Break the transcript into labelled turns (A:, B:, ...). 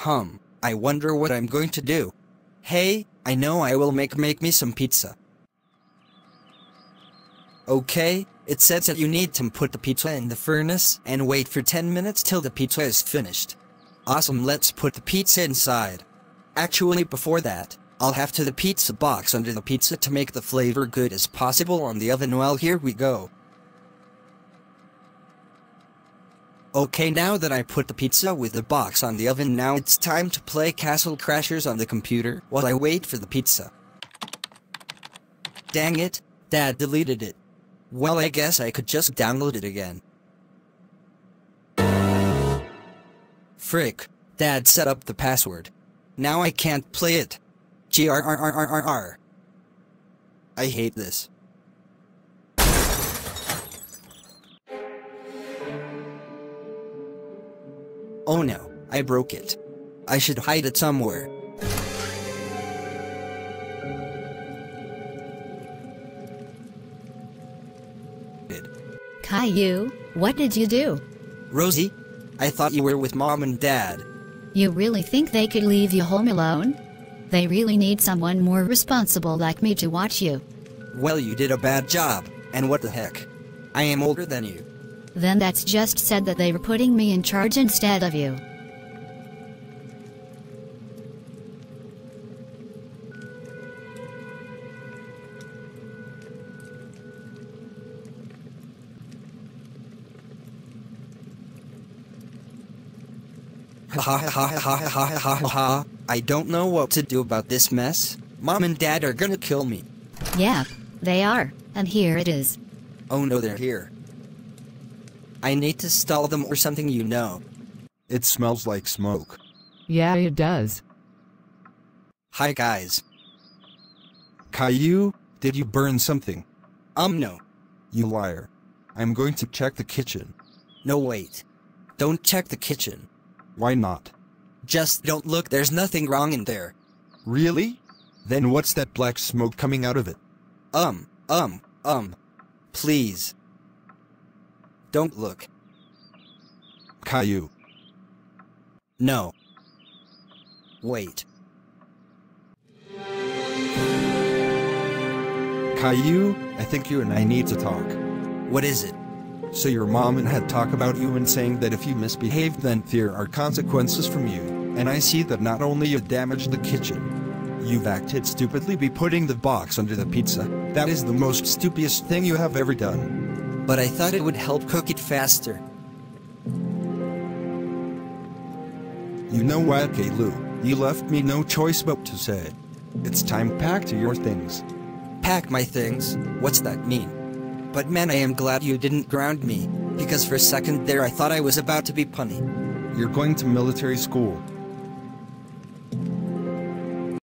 A: Hum, I wonder what I'm going to do. Hey, I know I will make make me some pizza. Okay, it says that you need to put the pizza in the furnace and wait for 10 minutes till the pizza is finished. Awesome, let's put the pizza inside. Actually, before that, I'll have to the pizza box under the pizza to make the flavor good as possible on the oven. Well, here we go. Okay, now that I put the pizza with the box on the oven, now it's time to play Castle Crashers on the computer while I wait for the pizza. Dang it, Dad deleted it. Well, I guess I could just download it again. Frick, Dad set up the password. Now I can't play it. GRRRRRR. I hate this. Oh no, I broke it. I should hide it somewhere.
B: Caillou, what did you do?
A: Rosie, I thought you were with mom and dad.
B: You really think they could leave you home alone? They really need someone more responsible like me to watch you.
A: Well, you did a bad job, and what the heck? I am older than you.
B: Then that's just said that they were putting me in charge instead of you.
A: ha ha ha ha ha ha ha. I don't know what to do about this mess. Mom and Dad are gonna kill me.
B: Yeah, they are. And here it is.
A: Oh no, they're here. I need to stall them or something, you know.
C: It smells like smoke.
D: Yeah, it does.
A: Hi, guys.
C: Caillou, did you burn something?
A: Um, no.
C: You liar. I'm going to check the kitchen.
A: No, wait. Don't check the kitchen.
C: Why not?
A: Just don't look, there's nothing wrong in there.
C: Really? Then what's that black smoke coming out of it?
A: Um, um, um. Please. Don't look.
C: Caillou.
A: No. Wait.
C: Caillou, I think you and I need to talk.
A: What is it?
C: So your mom and had talk about you and saying that if you misbehave then there are consequences from you. And I see that not only you damaged the kitchen, you've acted stupidly by putting the box under the pizza. That is the most stupidest thing you have ever done.
A: But I thought it would help cook it faster.
C: You know what, Caillou? You left me no choice but to say. It's time pack to your things.
A: Pack my things? What's that mean? But man, I am glad you didn't ground me, because for a second there I thought I was about to be punny.
C: You're going to military school.